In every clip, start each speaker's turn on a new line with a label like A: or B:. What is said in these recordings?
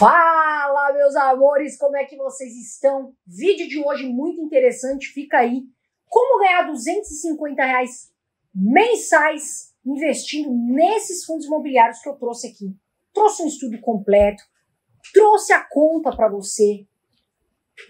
A: Fala, meus amores, como é que vocês estão? Vídeo de hoje muito interessante, fica aí. Como ganhar 250 reais mensais investindo nesses fundos imobiliários que eu trouxe aqui. Trouxe um estudo completo, trouxe a conta para você.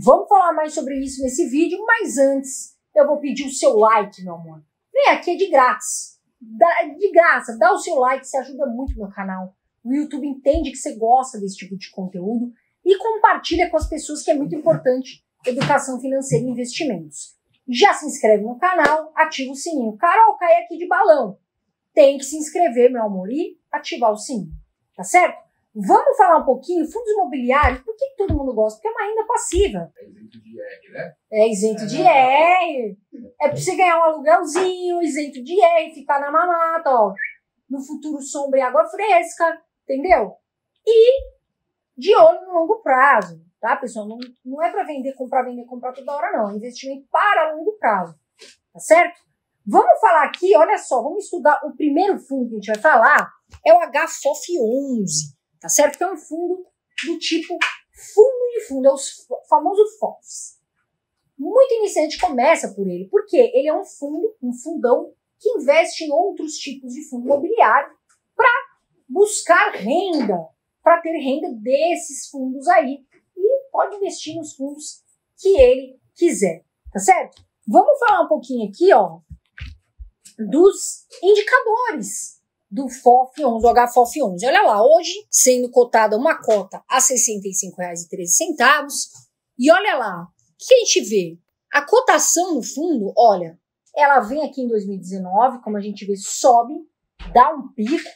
A: Vamos falar mais sobre isso nesse vídeo, mas antes eu vou pedir o seu like, meu amor. Vem aqui, é de grátis. De graça, dá o seu like, isso ajuda muito meu canal. O YouTube entende que você gosta desse tipo de conteúdo e compartilha com as pessoas que é muito importante educação financeira e investimentos. Já se inscreve no canal, ativa o sininho. Carol, cai aqui de balão. Tem que se inscrever, meu amor, e ativar o sininho. Tá certo? Vamos falar um pouquinho, fundos imobiliários, por que todo mundo gosta? Porque é uma renda passiva.
B: É isento de R, né?
A: É isento de R. É pra você ganhar um aluguelzinho, isento de R, ficar na mamata, ó. No futuro sombra e água fresca, entendeu? E de olho no longo prazo, tá, pessoal? Não, não é para vender, comprar, vender, comprar toda hora, não. É investimento para longo prazo, tá certo? Vamos falar aqui, olha só, vamos estudar o primeiro fundo que a gente vai falar, é o HFOF11 tá certo? Que é um fundo do tipo fundo de fundo, é o famoso FOFs. Muito iniciante começa por ele, porque ele é um fundo, um fundão, que investe em outros tipos de fundo imobiliário buscar renda, para ter renda desses fundos aí. E pode investir nos fundos que ele quiser, tá certo? Vamos falar um pouquinho aqui, ó, dos indicadores do FOF11, o HFOF11. Olha lá, hoje sendo cotada uma cota a R$ 65,13. E olha lá, o que a gente vê? A cotação no fundo, olha, ela vem aqui em 2019, como a gente vê, sobe, dá um pico,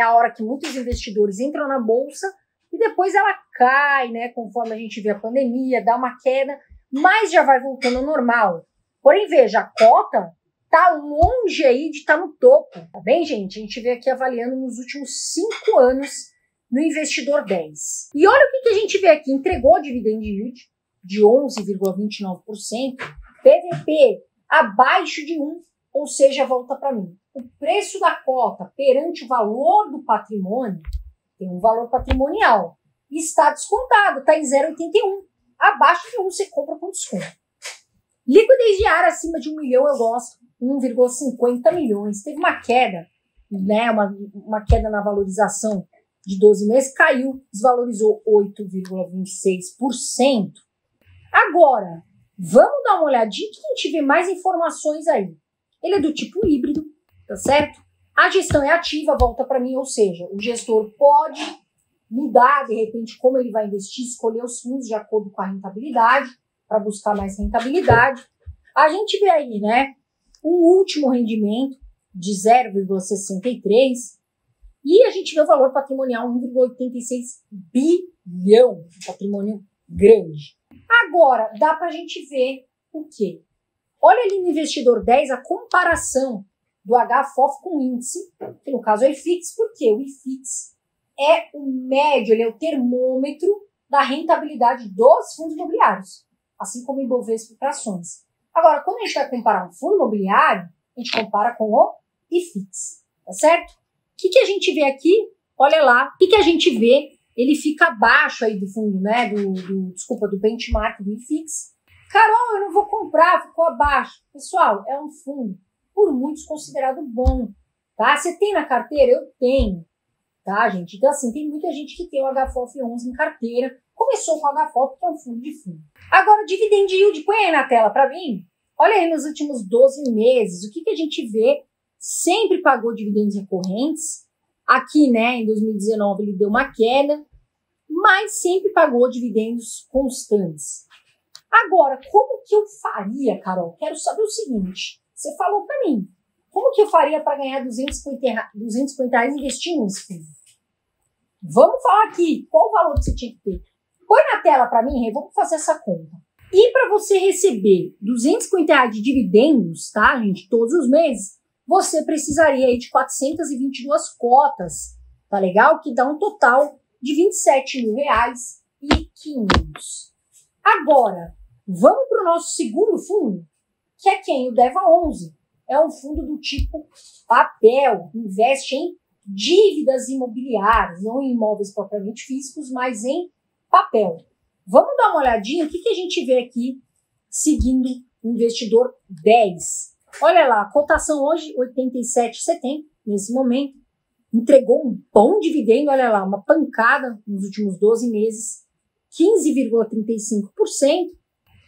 A: é a hora que muitos investidores entram na bolsa e depois ela cai, né, conforme a gente vê a pandemia, dá uma queda, mas já vai voltando ao normal. Porém, veja, a cota tá longe aí de estar tá no topo, tá bem, gente? A gente vê aqui avaliando nos últimos cinco anos no investidor 10. E olha o que, que a gente vê aqui, entregou dividend yield de 11,29%, PVP abaixo de 1, ou seja, volta para mim. O preço da cota perante o valor do patrimônio tem um valor patrimonial. Está descontado, está em 0,81. Abaixo de 1 você compra com desconto. Liquidez diária acima de 1 milhão eu gosto. 1,50 milhões. Teve uma queda, né, uma, uma queda na valorização de 12 meses, caiu, desvalorizou 8,26%. Agora, vamos dar uma olhadinha que a gente vê mais informações aí. Ele é do tipo híbrido, tá certo? A gestão é ativa, volta para mim, ou seja, o gestor pode mudar de repente como ele vai investir, escolher os fundos de acordo com a rentabilidade, para buscar mais rentabilidade. A gente vê aí, né, um último rendimento de 0,63 e a gente vê o valor patrimonial 1,86 bilhão, um patrimônio grande. Agora, dá para a gente ver o quê? Olha ali no investidor 10 a comparação do HFOF com índice, que no caso é o IFIX, porque o IFIX é o médio, ele é o termômetro da rentabilidade dos fundos imobiliários, assim como o Ibovespa para ações. Agora, quando a gente vai comparar um fundo imobiliário, a gente compara com o IFIX, tá certo? O que, que a gente vê aqui? Olha lá, o que, que a gente vê? Ele fica abaixo aí do fundo, né? Do, do, desculpa, do benchmark do IFIX. Carol, eu não vou comprar, ficou abaixo. Pessoal, é um fundo, por muitos, considerado bom, tá? Você tem na carteira? Eu tenho, tá, gente? Então, assim, tem muita gente que tem o HFOF 11 em carteira. Começou com o HFOF, que é um fundo de fundo. Agora, dividend yield, põe aí na tela para mim. Olha aí nos últimos 12 meses, o que, que a gente vê? Sempre pagou dividendos recorrentes. Aqui, né, em 2019 ele deu uma queda, mas sempre pagou dividendos constantes. Agora, como que eu faria, Carol? Quero saber o seguinte. Você falou para mim. Como que eu faria para ganhar 250, 250 reais investindo nesse fundo? Vamos falar aqui. Qual o valor que você tinha que ter? Põe na tela para mim, vamos fazer essa conta. E para você receber 250 reais de dividendos, tá, gente, todos os meses, você precisaria aí de 422 cotas, tá legal? Que dá um total de 27 mil reais e 500. Agora, vamos para o nosso segundo fundo, que é quem? O DEVA 11. É um fundo do tipo papel, investe em dívidas imobiliárias, não em imóveis propriamente físicos, mas em papel. Vamos dar uma olhadinha, o que, que a gente vê aqui seguindo o investidor 10. Olha lá, a cotação hoje, 87,70 nesse momento. Entregou um bom dividendo, olha lá, uma pancada nos últimos 12 meses, 15,35%.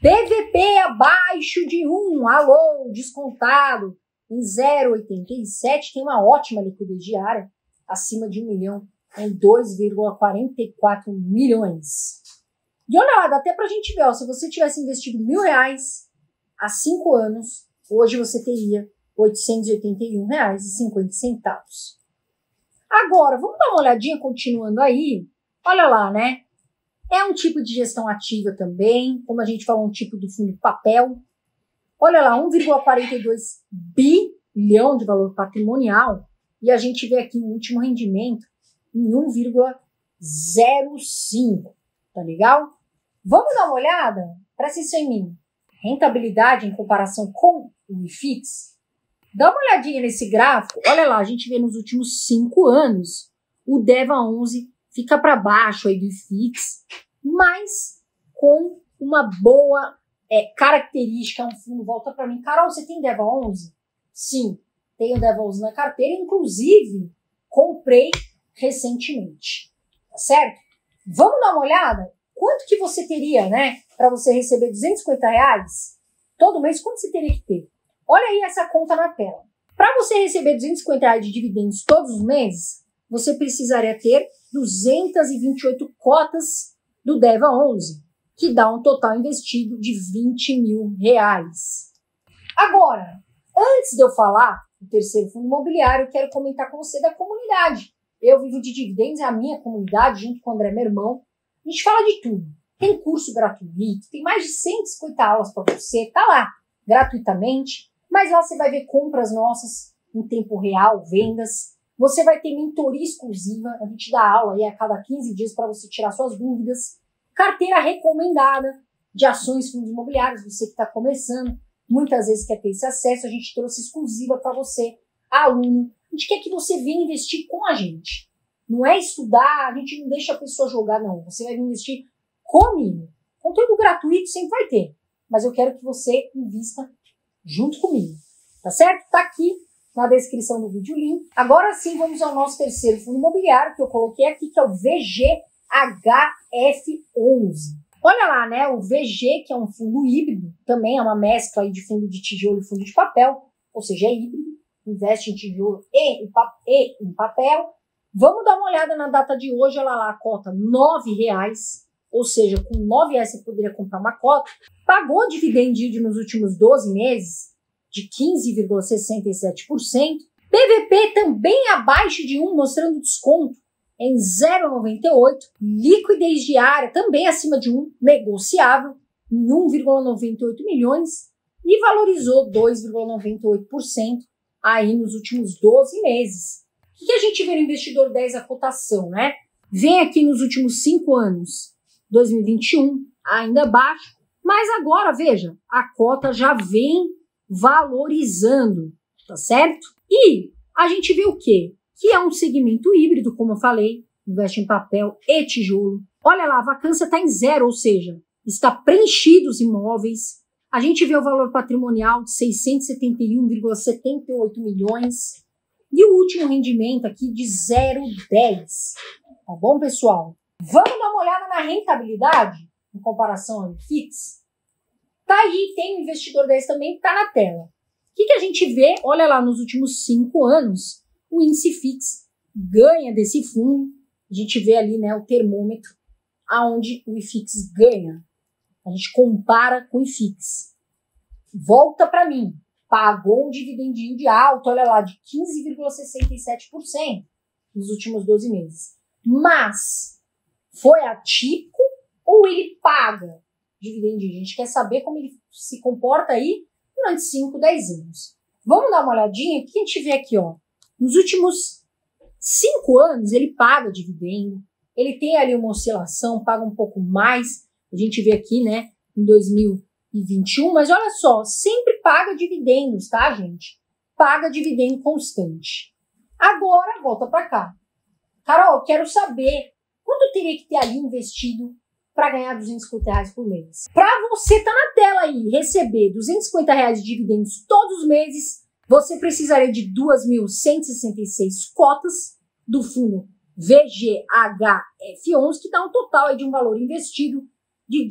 A: PVP abaixo de 1, alô, descontado em 0,87, tem uma ótima liquidez diária, acima de 1 milhão, em 2,44 milhões. E olha lá, até pra gente ver, ó, se você tivesse investido mil reais há cinco anos, hoje você teria R$ 881,50. Agora, vamos dar uma olhadinha continuando aí. Olha lá, né? É um tipo de gestão ativa também, como a gente falou, um tipo do fundo papel. Olha lá, 1,42 bilhão de valor patrimonial e a gente vê aqui o último rendimento em 1,05. Tá legal? Vamos dar uma olhada? Presta atenção em mim. Rentabilidade em comparação com o IFIX. Dá uma olhadinha nesse gráfico. Olha lá, a gente vê nos últimos cinco anos o DEVA 11 fica para baixo aí do IFIX, mas com uma boa é, característica, um fundo volta para mim. Carol, você tem DEVA 11? Sim, tenho DEVA 11 na carteira, inclusive comprei recentemente, tá certo? Vamos dar uma olhada? Quanto que você teria, né, para você receber 250 reais todo mês? Quanto você teria que ter? Olha aí essa conta na tela. Para você receber 250 reais de dividendos todos os meses, você precisaria ter 228 cotas do DEVA 11, que dá um total investido de 20 mil reais. Agora, antes de eu falar do terceiro fundo imobiliário, eu quero comentar com você da comunidade. Eu vivo de dividendos, é a minha comunidade, junto com o André, meu irmão. A gente fala de tudo. Tem curso gratuito, tem mais de 150 aulas para você, tá lá, gratuitamente. Mas lá você vai ver compras nossas em tempo real, vendas, você vai ter mentoria exclusiva, a gente dá aula aí a cada 15 dias para você tirar suas dúvidas. Carteira recomendada de ações fundos imobiliários, você que está começando, muitas vezes quer ter esse acesso, a gente trouxe exclusiva para você, aluno. A gente quer que você venha investir com a gente. Não é estudar, a gente não deixa a pessoa jogar, não. Você vai investir comigo. Conteúdo gratuito sempre vai ter, mas eu quero que você invista junto comigo. Tá certo? Tá aqui na descrição do vídeo link. Agora sim, vamos ao nosso terceiro fundo imobiliário que eu coloquei aqui, que é o VGHF11. Olha lá, né? O VG, que é um fundo híbrido, também é uma mescla aí de fundo de tijolo e fundo de papel, ou seja, é híbrido, investe em tijolo e em papel. Vamos dar uma olhada na data de hoje, olha lá, a cota R$ reais, ou seja, com R$ reais você poderia comprar uma cota. Pagou dividend yield nos últimos 12 meses de 15,67%. PVP também abaixo de 1, mostrando desconto em 0,98. Liquidez diária também acima de 1, negociável em 1,98 milhões e valorizou 2,98% aí nos últimos 12 meses. O que a gente vê no investidor 10 a cotação, né? Vem aqui nos últimos 5 anos, 2021, ainda baixo, mas agora, veja, a cota já vem valorizando, tá certo? E a gente vê o quê? Que é um segmento híbrido, como eu falei, investe em papel e tijolo. Olha lá, a vacância está em zero, ou seja, está preenchido os imóveis. A gente vê o valor patrimonial de 671,78 milhões e o último rendimento aqui de 0,10. Tá bom, pessoal? Vamos dar uma olhada na rentabilidade em comparação ao FIX? Tá aí, tem um investidor 10 também tá na tela. O que, que a gente vê? Olha lá, nos últimos cinco anos, o índice FIX ganha desse fundo. A gente vê ali né, o termômetro aonde o IFIX ganha. A gente compara com o IFIX. Volta para mim. Pagou um dividendinho de alto, olha lá, de 15,67% nos últimos 12 meses. Mas foi atípico ou ele paga dividendo. A gente quer saber como ele se comporta aí durante 5, 10 anos. Vamos dar uma olhadinha? O que a gente vê aqui, ó? Nos últimos 5 anos, ele paga dividendo, ele tem ali uma oscilação, paga um pouco mais. A gente vê aqui, né, em 2021, mas olha só, sempre paga dividendos, tá, gente? Paga dividendo constante. Agora, volta para cá. Carol, quero saber quanto teria que ter ali investido para ganhar 250 reais por mês. Para você tá na tela aí receber 250 reais de dividendos todos os meses, você precisaria de 2.166 cotas do fundo VGHF11, que dá um total de um valor investido de R$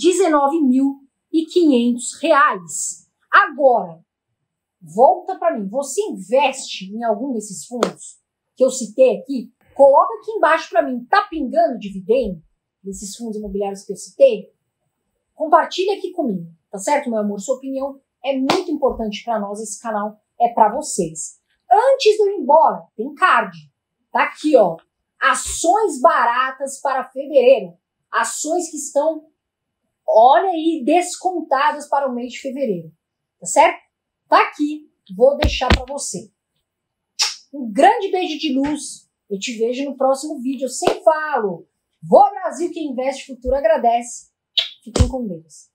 A: reais. Agora, volta para mim, você investe em algum desses fundos que eu citei aqui? Coloca aqui embaixo para mim, tá pingando dividendo desses fundos imobiliários que eu citei? Compartilha aqui comigo, tá certo, meu amor? Sua opinião é muito importante para nós, esse canal é para vocês. Antes de eu ir embora, tem card. Tá aqui, ó. Ações baratas para fevereiro. Ações que estão, olha aí, descontadas para o mês de fevereiro. Tá certo? Tá aqui. Vou deixar para você. Um grande beijo de luz. Eu te vejo no próximo vídeo. Eu sempre falo. Vou Brasil, quem investe futuro agradece. Fiquem com Deus.